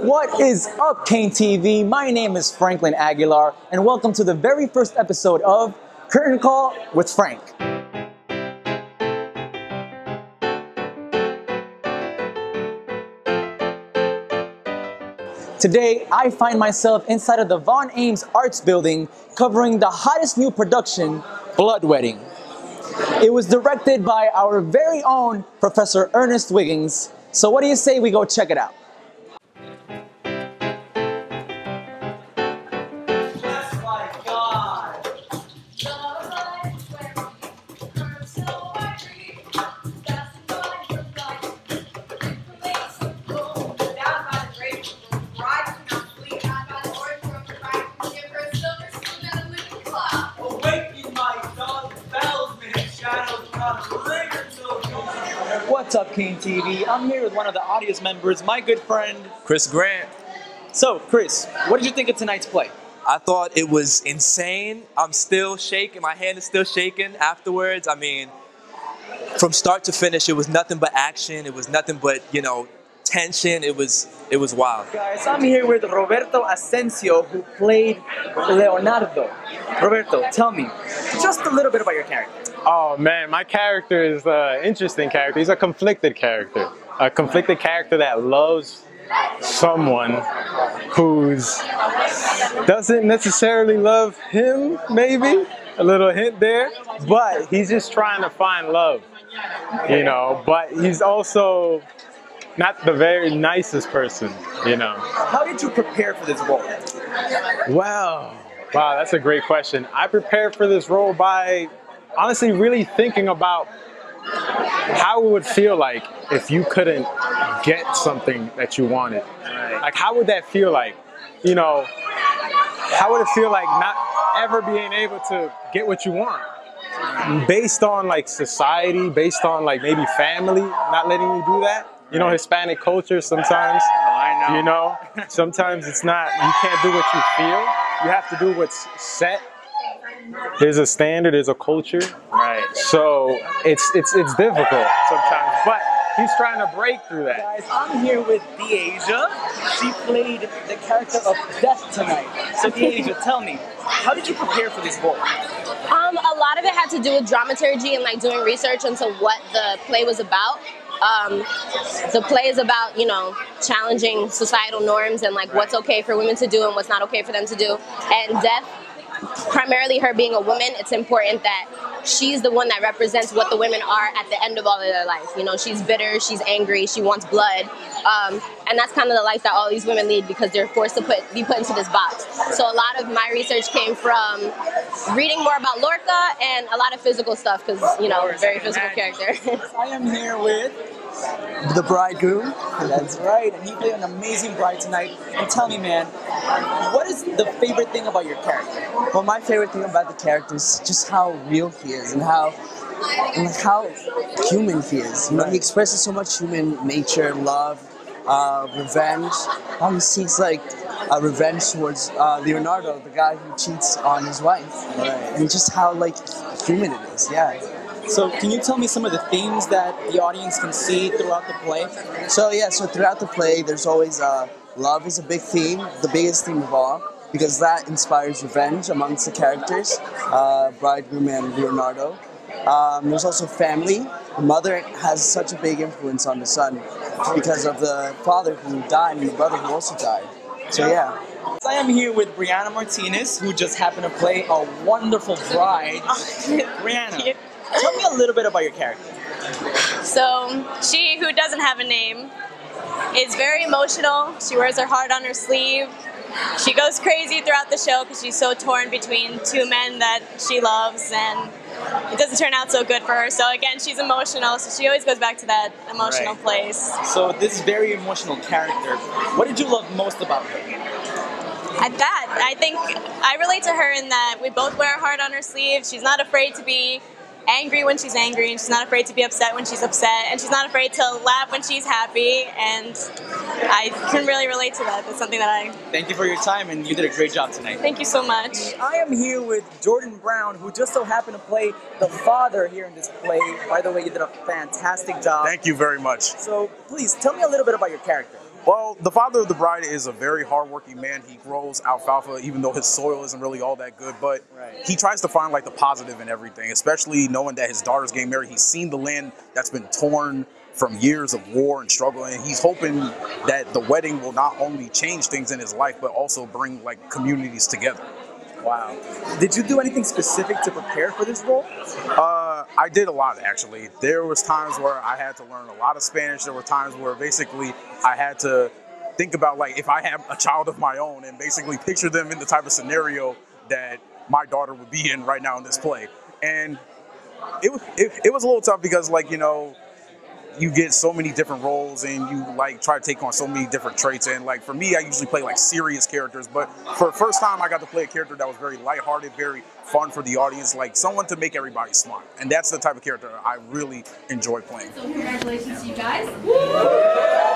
What is up, Kean TV? My name is Franklin Aguilar, and welcome to the very first episode of Curtain Call with Frank. Today, I find myself inside of the Vaughn Eames Arts Building covering the hottest new production, Blood Wedding. It was directed by our very own Professor Ernest Wiggins. So, what do you say we go check it out? What's up, Kean TV? I'm here with one of the audience members, my good friend. Chris Grant. So, Chris, what did you think of tonight's play? I thought it was insane. I'm still shaking. My hand is still shaking afterwards. I mean, from start to finish, it was nothing but action. It was nothing but, you know, tension. It was it was wild. Guys, I'm here with Roberto Asensio, who played Leonardo. Roberto, tell me just a little bit about your character. Oh man, my character is an interesting character. He's a conflicted character. A conflicted character that loves someone who's doesn't necessarily love him, maybe. A little hint there. But he's just trying to find love. You know, but he's also not the very nicest person, you know. How did you prepare for this role? Well, wow, that's a great question. I prepared for this role by honestly really thinking about how it would feel like if you couldn't get something that you wanted. Like, how would that feel like? You know, how would it feel like not ever being able to get what you want? Based on like society, based on like maybe family not letting you do that. You know, Hispanic culture sometimes. Oh, I You know, sometimes it's not, you can't do what you feel. You have to do what's set. There's a standard, there's a culture. Right. So it's it's it's difficult sometimes. But he's trying to break through that. Guys, I'm here with Deasia. She played the character of Death tonight. So, Deasia, tell me, how did you prepare for this role? Um, a lot of it had to do with dramaturgy and like doing research into what the play was about. Um, the play is about you know challenging societal norms and like what's okay for women to do and what's not okay for them to do. And death, primarily her being a woman, it's important that she's the one that represents what the women are at the end of all of their life. You know, she's bitter, she's angry, she wants blood, um, and that's kind of the life that all these women lead because they're forced to put be put into this box. So a lot of my research came from reading more about Lorca and a lot of physical stuff because you know, very physical character. I am here with the bridegroom. That's right, and he played an amazing bride tonight. And tell me, man, what is the favorite thing about your character? Well, my favorite thing about the character is just how real he is and how and how human he is. You know, he expresses so much human nature, love, uh, revenge. How he seeks like uh, revenge towards uh, Leonardo, the guy who cheats on his wife, and just how like human it is. Yeah. So, can you tell me some of the themes that the audience can see throughout the play? So yeah, so throughout the play, there's always uh, love is a big theme, the biggest theme of all, because that inspires revenge amongst the characters, uh, bridegroom and Leonardo. Um, there's also family. The mother has such a big influence on the son because of the father who died and the brother who also died. So yeah. I am here with Brianna Martinez, who just happened to play a wonderful bride. Brianna, tell me a little bit about your character. So, she who doesn't have a name is very emotional. She wears her heart on her sleeve. She goes crazy throughout the show because she's so torn between two men that she loves, and it doesn't turn out so good for her. So, again, she's emotional, so she always goes back to that emotional Right. place. So, this very emotional character, what did you love most about her? At that, I think I relate to her in that we both wear our heart on our sleeve. She's not afraid to be angry when she's angry, and she's not afraid to be upset when she's upset, and she's not afraid to laugh when she's happy. And I can really relate to that. That's something that I Thank you for your time, and you did a great job tonight. thank you so much. I am here with Jordan Brown, who just so happened to play the father here in this play. By the way, you did a fantastic job. Thank you very much. So, please tell me a little bit about your character. Well, the father of the bride is a very hardworking man. He grows alfalfa, even though his soil isn't really all that good. But he tries to find like the positive in everything, especially knowing that his daughter's getting married. He's seen the land that's been torn from years of war and struggle, and he's hoping that the wedding will not only change things in his life, but also bring like communities together. Wow. Did you do anything specific to prepare for this role? Uh, I did a lot actually. There was times where I had to learn a lot of Spanish. There were times where basically I had to think about like if I have a child of my own and basically picture them in the type of scenario that my daughter would be in right now in this play. And it, was- it, it was a little tough because like, you know, you get so many different roles and you like try to take on so many different traits. And like for me i usually play like serious characters. But for the first time i got to play a character that was very lighthearted very fun for the audience like someone to make everybody smile. And that's the type of character i really enjoy playing. So congratulations to you guys. Last